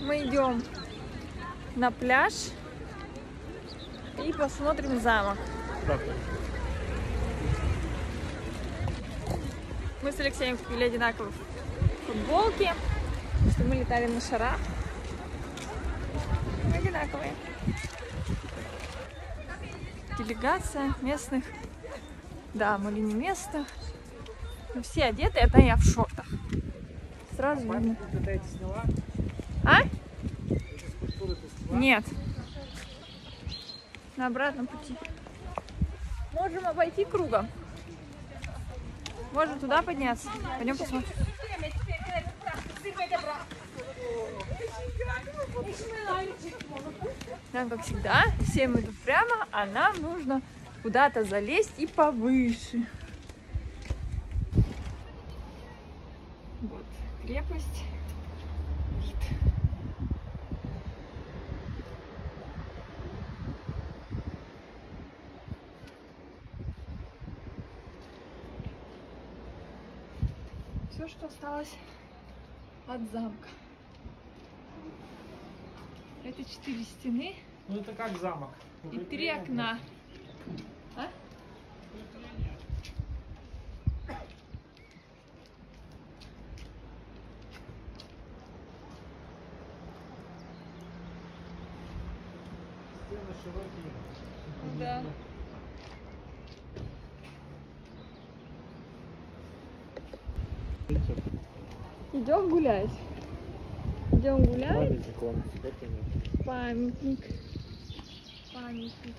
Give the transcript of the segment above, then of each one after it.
Мы идем на пляж и посмотрим замок. Мы с Алексеем купили одинаковые футболки, что мы летали на шарах. Одинаковые. Делегация местных дам или не местных. Ну, все одеты, это я в шортах. Сразу видно. Нет. На обратном пути. Можем обойти кругом. Можем туда подняться. Пойдем посмотрим. Там, как всегда, всем идут прямо, а нам нужно куда-то залезть и повыше. Вот крепость. Вид. Что осталось от замка. Это четыре стены Ну это как замок. и три окна. А? Стены широкие. Да. Идем гулять. Идем гулять. Памятник вам. Памятник. Памятник.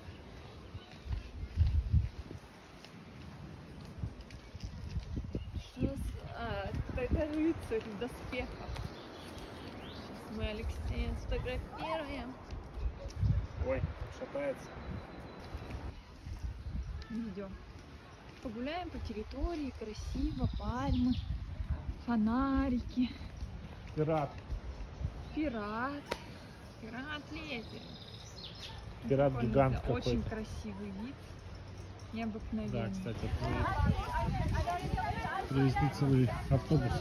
Что А, это рыцарь в доспехах. Сейчас мы Алексея сфотографируем. Ой, шатается. Идем. Погуляем по территории, красиво, пальмы, фонарики, Пират. пират. Пират лезет. Пират Прикольно, гигант да, Очень какой-то. красивый вид. Да, Необыкновенный. кстати, привезли- целый автобус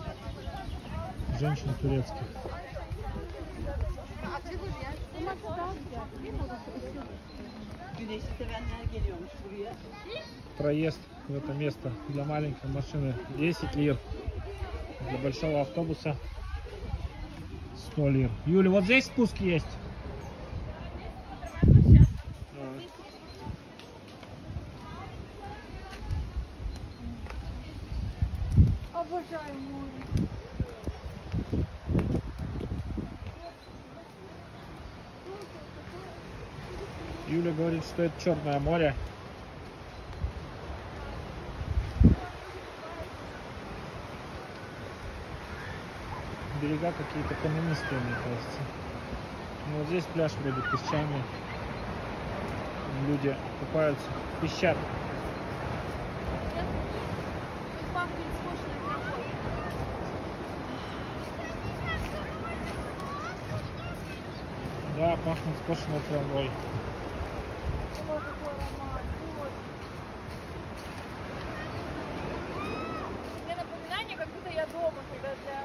женщин турецких. Проезд в это место для маленькой машины 10 лир. Для большого автобуса 100 лир. Юля, вот здесь спуск есть. Юля говорит, что это Черное море. Берега какие-то каменистые, мне кажется. Ну, вот здесь пляж вроде песчаный. Люди купаются. Песчат. Да, пахнет скошенной травой. Мне напоминание, как будто я дома, когда для...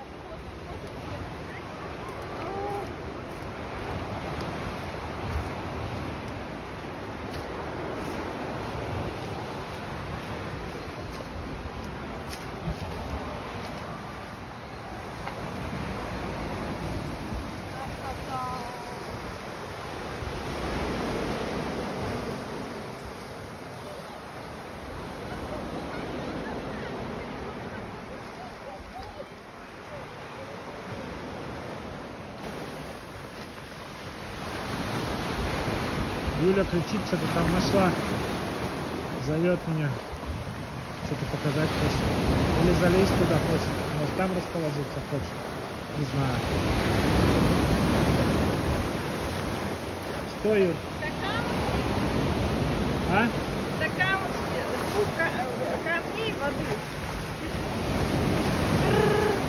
Юля кричит, что-то там нашла. Зовет меня. Что-то показать хочет. Или залезть туда хочет. Может там расположиться хочет. Не знаю. Что, Юль? А? Такая вот камней воды.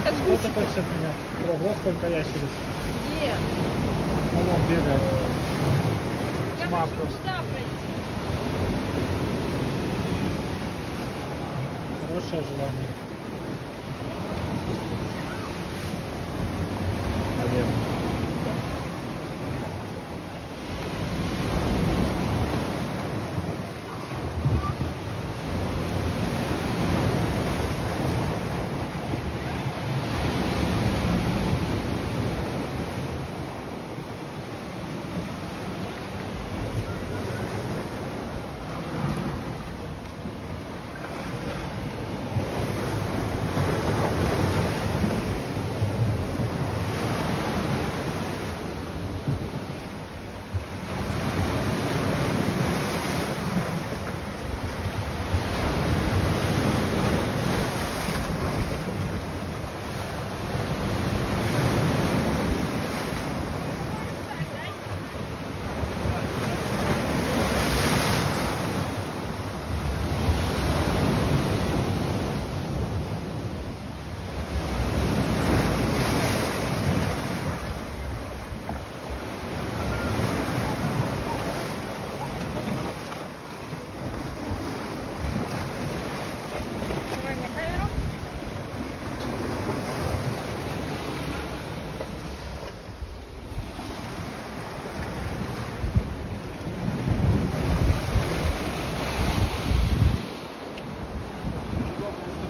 Что ты хочешь от меня? Ого, сколько ящериц. Вон он бегает. Я Тьма хочу просто. туда пройти. Хорошее желание.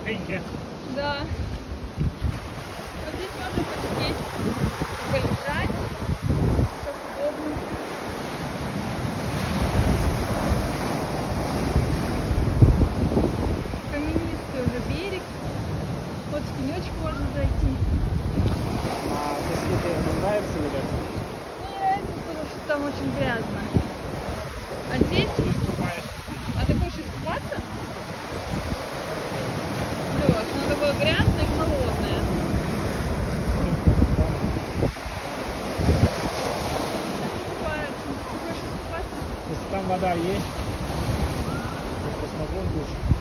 Пеньки. Да. Вот здесь можно посидеть, полежать. Как. Каменистый уже берег. Вот в тенечек можно зайти. А здесь тебе нравится гулять? Не ну, нравится, потому что там очень грязно. вода есть. Посмотрел душ.